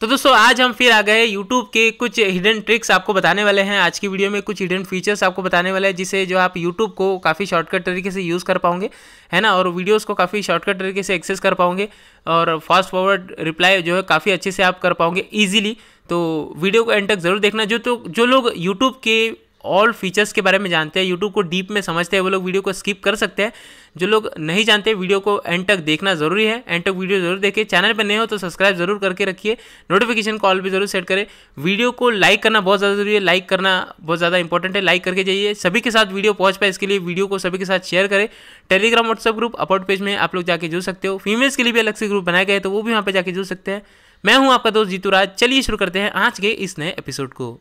तो दोस्तों, आज हम फिर आ गए YouTube के कुछ हिडन ट्रिक्स आपको बताने वाले हैं। आज की वीडियो में कुछ हिडन फीचर्स आपको बताने वाले हैं, जिसे जो आप YouTube को काफ़ी शॉर्टकट तरीके से यूज़ कर पाओगे, है ना? और वीडियोस को काफ़ी शॉर्टकट तरीके से एक्सेस कर पाओगे, और फास्ट फॉरवर्ड रिप्लाई जो है काफ़ी अच्छे से आप कर पाओगे ईजिली तो वीडियो को एंड तक ज़रूर देखना। जो तो जो लोग यूट्यूब के ऑल फीचर्स के बारे में जानते हैं। यूट्यूब को डीप में समझते हैं, वो लोग वीडियो को स्किप कर सकते हैं। जो लोग नहीं जानते वीडियो को एंड तक देखना ज़रूरी है। एंड तक वीडियो ज़रूर देखिए चैनल पर नए हो तो सब्सक्राइब ज़रूर करके रखिए। नोटिफिकेशन कॉल भी ज़रूर सेट करें। वीडियो को लाइक करना बहुत ज़्यादा ज़रूरी है। लाइक करना बहुत ज़्यादा इंपॉर्टेंट है। लाइक करके जाइए। सभी के साथ वीडियो पहुँच पाए, इसके लिए वीडियो को सभी के साथ शेयर करें। Telegram WhatsApp group upload page में आप लोग जाके जुड़ सकते हो। फीमेल्स के लिए भी अलग से ग्रुप बनाए गए तो वो भी वहाँ पर जाके जुड़ सकते हैं। मैं हूँ आपका दोस्त जीतू राज। चलिए शुरू करते हैं आज के इस नए एपिसोड को।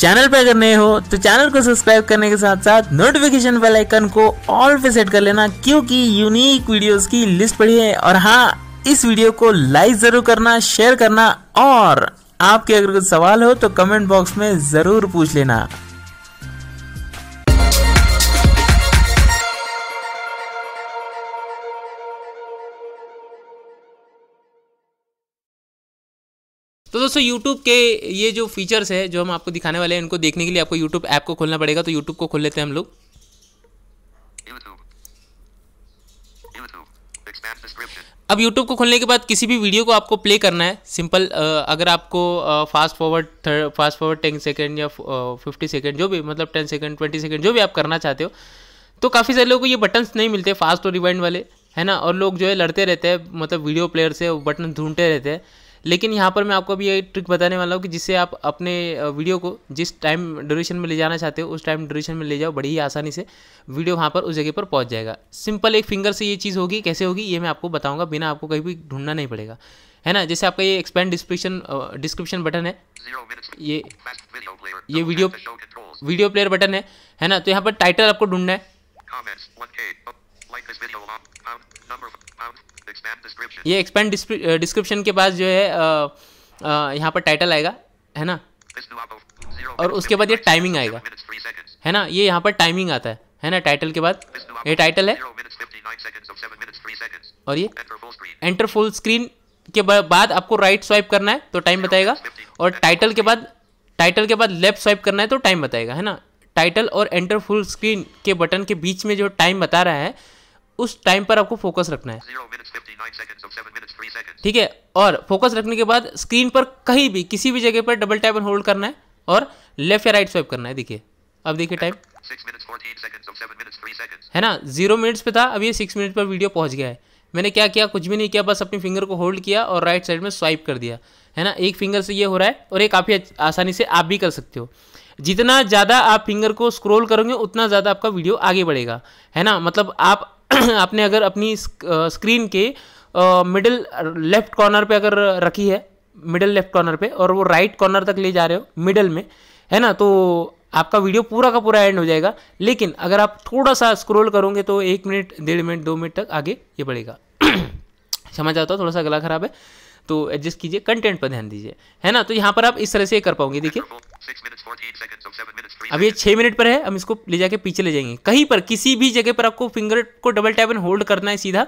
चैनल पे अगर नए हो तो चैनल को सब्सक्राइब करने के साथ साथ नोटिफिकेशन बेल आइकन को ऑल पे सेट कर लेना, क्योंकि यूनिक वीडियोस की लिस्ट पड़ी है। और हाँ इस वीडियो को लाइक ज़रूर करना शेयर करना, और आपके अगर कुछ सवाल हो तो कमेंट बॉक्स में ज़रूर पूछ लेना। तो दोस्तों, YouTube के ये जो फीचर्स है, जो हम आपको दिखाने वाले हैं, इनको देखने के लिए आपको YouTube ऐप को खोलना पड़ेगा तो YouTube को खोल लेते हैं हम लोग। अब YouTube को खोलने के बाद किसी भी वीडियो को आपको प्ले करना है। सिंपल अगर आपको fast forward fast forward ten second या फिफ्टी सेकेंड जो भी मतलब टेन सेकेंड ट्वेंटी सेकेंड जो भी आप करना चाहते हो तो काफ़ी सारे लोगों को ये बटन्स नहीं मिलते फास्ट और रिवाइंड वाले, है ना? और लोग जो है लड़ते रहते हैं मतलब वीडियो प्लेयर से बटन ढूंढते रहते हैं। लेकिन यहाँ पर मैं आपको अभी ये ट्रिक बताने वाला हूँ कि जिससे आप अपने वीडियो को जिस टाइम ड्यूरेशन में ले जाना चाहते हो, उस टाइम ड्यूरेशन में ले जाओ बड़ी ही आसानी से। वीडियो वहाँ पर उस जगह पर पहुँच जाएगा। सिंपल एक फिंगर से ये चीज़ होगी, कैसे होगी, ये मैं आपको बताऊँगा, बिना आपको कहीं भी ढूंढना नहीं पड़ेगा। है ना? जैसे आपका ये एक्सपेंड डिस्क्रिप्शन डिस्क्रिप्शन बटन है। ये ये वीडियो वीडियो प्लेयर बटन है। है ना? तो यहाँ पर टाइटल आपको ढूंढना है। ये एक्सपेंड डिस्क्रिप्शन के पास जो है यहाँ पर टाइटल आएगा है ना? और उसके बाद ये टाइमिंग आएगा। है ना? ये यहाँ पर टाइमिंग आता है है ना? टाइटल के बाद। ये टाइटल है। और ये एंटर फुल स्क्रीन के बाद आपको राइट स्वाइप करना है तो टाइम बताएगा। और टाइटल के बाद टाइटल के बाद लेफ़्ट स्वाइप करना है तो टाइम बताएगा है ना? टाइटल और एंटर फुल स्क्रीन के बटन के बीच में जो टाइम बता रहा है उस टाइम पर आपको फोकस रखना है। ठीक है? और फोकस रखने के बाद स्क्रीन पर कहीं भी किसी भी जगह पर डबल टैप एंड होल्ड करना है और लेफ़्ट या राइट स्वाइप करना है। देखिए अब देखिए टाइम है ना? ज़ीरो मिनट्स पे था अब ये सिक्स मिनट पर वीडियो पहुँच गया है। मैंने क्या किया? कुछ भी नहीं किया बस अपनी फिंगर को होल्ड किया और राइट साइड में स्वाइप कर दिया। है ना? एक फिंगर से ये हो रहा है और ये काफ़ी आसानी से आप भी कर सकते हो। जितना ज़्यादा आप फिंगर को स्क्रॉल करोगे उतना ज़्यादा आपका वीडियो आगे बढ़ेगा। है ना? मतलब आप आपने अगर अपनी स्क्रीन के मिडिल लेफ़्ट कॉर्नर पे अगर रखी है मिडिल लेफ़्ट कॉर्नर पे, और वो राइट कॉर्नर तक ले जा रहे हो मिडिल में, है ना? तो आपका वीडियो पूरा का पूरा एंड हो जाएगा। लेकिन अगर आप थोड़ा सा स्क्रॉल करोगे तो एक मिनट, डेढ़ मिनट, दो मिनट तक आगे ये बढ़ेगा। समझ आता हो, थोड़ा सा गला खराब है तो एडजस्ट कीजिए कंटेंट पर ध्यान दीजिए, है ना? तो यहाँ पर आप इस तरह से कर पाओगे, देखिए। अब ये छः मिनट पर है, हम इसको ले जाके पीछे ले जाएँगे। कहीं पर, किसी भी जगह पर आपको फिंगर को डबल टैप एंड होल्ड करना है सीधा,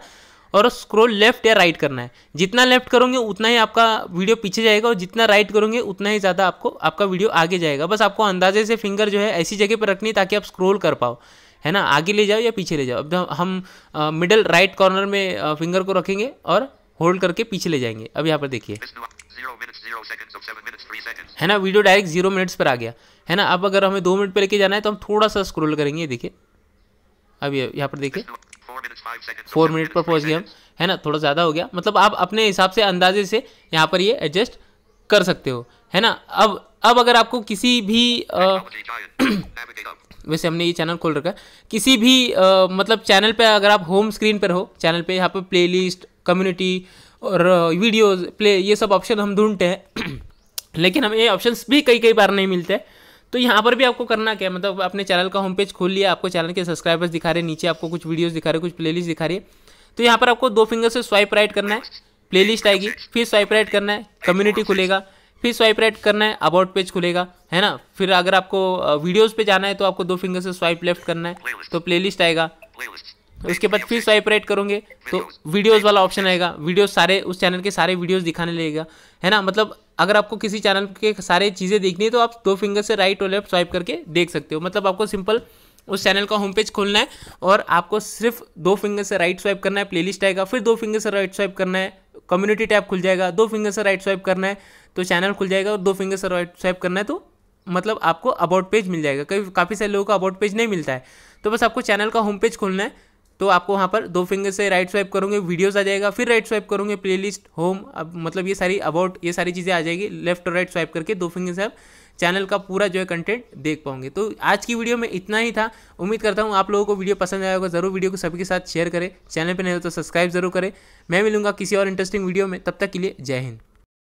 और स्क्रोल लेफ़्ट या राइट करना है। जितना लेफ़्ट करोगे, उतना ही आपका वीडियो पीछे जाएगा, और जितना राइट करोगे, उतना ही ज़्यादा आपको, आपका वीडियो आगे जाएगा। बस आपको अंदाजे से फिंगर जो है, ऐसी जगह पर रखनी ताकि आप स्क्रोल कर पाओ। है ना? आगे ले जाओ या पीछे ले जाओ। अब हम मिडल राइट कॉर्नर में फिंगर को रखेंगे और होल्ड करके पीछे ले जाएँगे। अब यहाँ पर देखिए। है ना? वीडियो डायरेक्ट ज़ीरो मिनट्स पर आ गया। है ना? अब अगर हमें दो मिनट पर लेके जाना है तो हम थोड़ा सा स्क्रोल करेंगे देखिए। अब यहाँ पर देखिए। फोर मिनट पर पहुँच गए हम। है ना? थोड़ा ज़्यादा हो गया। मतलब आप अपने हिसाब से अंदाजे से यहाँ पर ये एडजस्ट कर सकते हो। है ना? अब अब अगर आपको किसी भी आ, वैसे हमने ये चैनल खोल रखा है। किसी भी आ, मतलब चैनल पे अगर आप होम स्क्रीन पर हो चैनल पे यहाँ पे प्लेलिस्ट कम्युनिटी और वीडियोस प्ले ये सब ऑप्शन हम ढूंढते हैं। लेकिन हमें ये ऑप्शंस भी कई कई बार नहीं मिलते। तो यहाँ पर भी आपको करना क्या मतलब अपने चैनल का होम पेज खोल लिया, आपको चैनल के सब्सक्राइबर्स दिखा रहे नीचे आपको कुछ वीडियोस दिखा रहे कुछ प्लेलिस्ट दिखा रही है। तो यहाँ पर आपको दो फिंगर से स्वाइप राइट करना है प्लेलिस्ट आएगी, फिर स्वाइप राइट करना है कम्युनिटी खुलेगा, फिर स्वाइप राइट करना है अबाउट पेज खुलेगा, है ना? फिर अगर आपको वीडियोज़ पे जाना है तो आपको दो फिंगर से स्वाइप लेफ़्ट करना है तो प्लेलिस्ट आएगा। उसके बाद फिर स्वाइप राइट करोगे तो वीडियोज़ वाला ऑप्शन आएगा। वीडियो सारे, उस चैनल के सारे वीडियोज़ दिखाने लगेगा। है ना? मतलब अगर आपको किसी चैनल के सारे चीज़ें देखनी है तो आप दो फिंगर से राइट और लेफ़्ट स्वाइप करके देख सकते हो। मतलब आपको सिंपल उस चैनल का होम पेज खोलना है, और आपको सिर्फ़ दो फिंगर से राइट स्वाइप करना है प्लेलिस्ट आएगा। फिर दो फिंगर से राइट स्वाइप करना है कम्युनिटी टैब खुल जाएगा। दो फिंगर से राइट स्वाइप करना है तो चैनल खुल जाएगा, और दो फिंगर से राइट स्वाइप करना है तो मतलब आपको अबाउट पेज मिल जाएगा। कई, काफ़ी सारे लोगों को अबाउट पेज नहीं मिलता है। तो बस आपको चैनल का होम पेज खोलना है तो आपको वहाँ पर दो फिंगर से राइट स्वाइप करोगे वीडियोस आ जाएगा, फिर राइट स्वाइप करोगे प्लेलिस्ट होम अब मतलब ये सारी अबाउट ये सारी चीज़ें आ जाएगी लेफ़्ट और राइट स्वाइप करके दो फिंगर से आप चैनल का पूरा जो है कंटेंट देख पाओगे। तो आज की वीडियो में इतना ही था। उम्मीद करता हूँ आप लोगों को वीडियो पसंद आया होगा। ज़रूर वीडियो को सभी के साथ शेयर करें। चैनल पर नहीं हो तो सब्सक्राइब ज़रूर करें। मैं मिलूँगा किसी और इंटरेस्टिंग वीडियो में। तब तक के लिए जय हिंद।